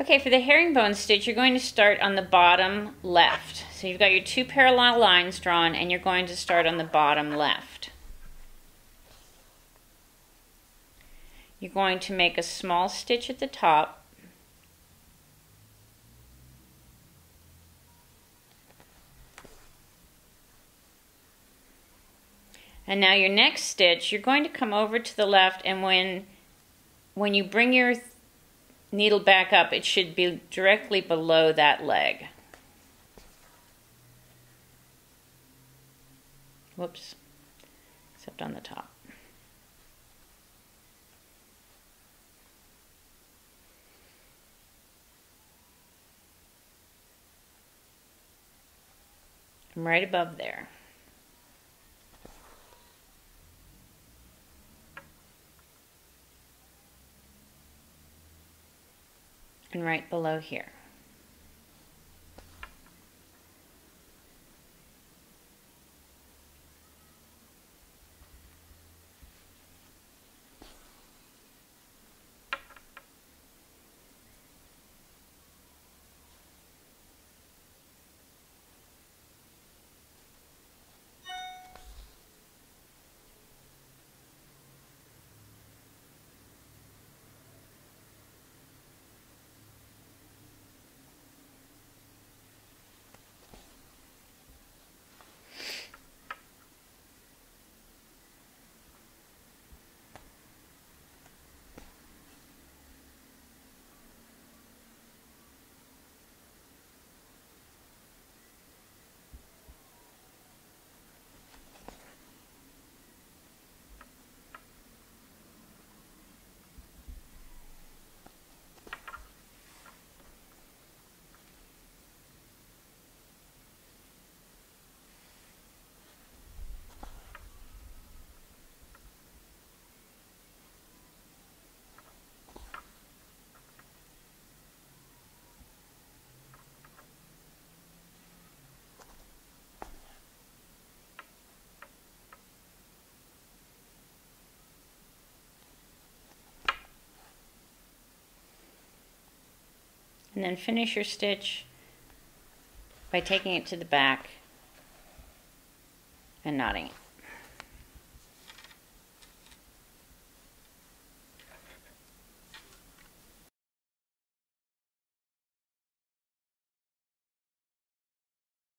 Okay, for the herringbone stitch, you're going to start on the bottom left. So you've got your two parallel lines drawn and you're going to start on the bottom left. You're going to make a small stitch at the top. And now your next stitch, you're going to come over to the left and when when you bring your needle back up, it should be directly below that leg. Whoops, except on the top. I'm right above there. Right below here. And then finish your stitch by taking it to the back and knotting it.